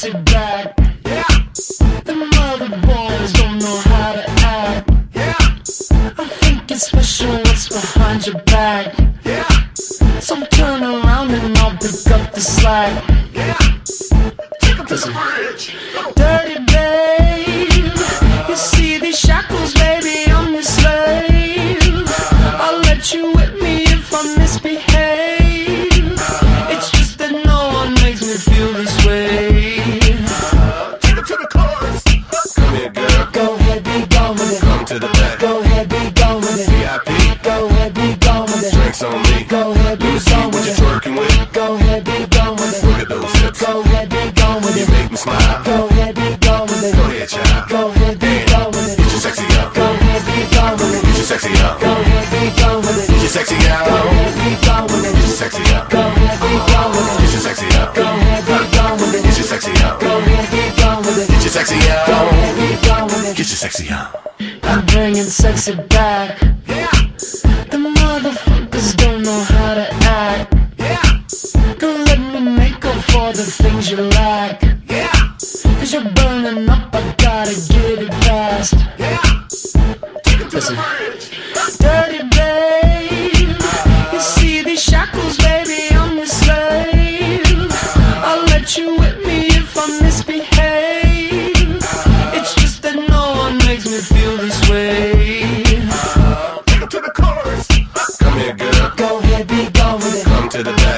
sexy back. Yeah, The mother boys don't know how to act. yeah, I think it's special what's behind your back. yeah, So turn around and I'll pick up the slack. yeah. Take to the bridge. Dirty babe, you see these shackles, baby, I'm your slave. I'll let you whip me if I misbehave. It's just that no one makes me feel ahead, be gone with it. VIP. Go ahead, be gone with it. Drinks on me. Go ahead, be Let me see what with you're twerking with. Go ahead, be gone with Look it. at those hips. Go ahead, be gone with You it. make me smile. Go ahead, be gone with it. Go ahead, child. Go ahead, be gone with it. Get your sexy up. Go ahead, be gone with it. Get your sexy up. Go ahead, be gone with it. Get your sexy Go ahead, be gone with Get your sexy up. Go ahead, be gone with Get it. your sexy up. Go ahead, be gone with Get your sexy up. Go ahead, be gone with it. Get your sexy up. Go ahead, be gone with it. Get your sexy up. I'm bringing sexy back. Yeah, The motherfuckers don't know how to act. yeah, Don't let me make up for the things you lack. yeah, Cause you're burning up, I gotta get it fast. yeah. Take him to the. Dirty babe, you see these shackles, baby, I'm your slave. I'll let you whip to the top.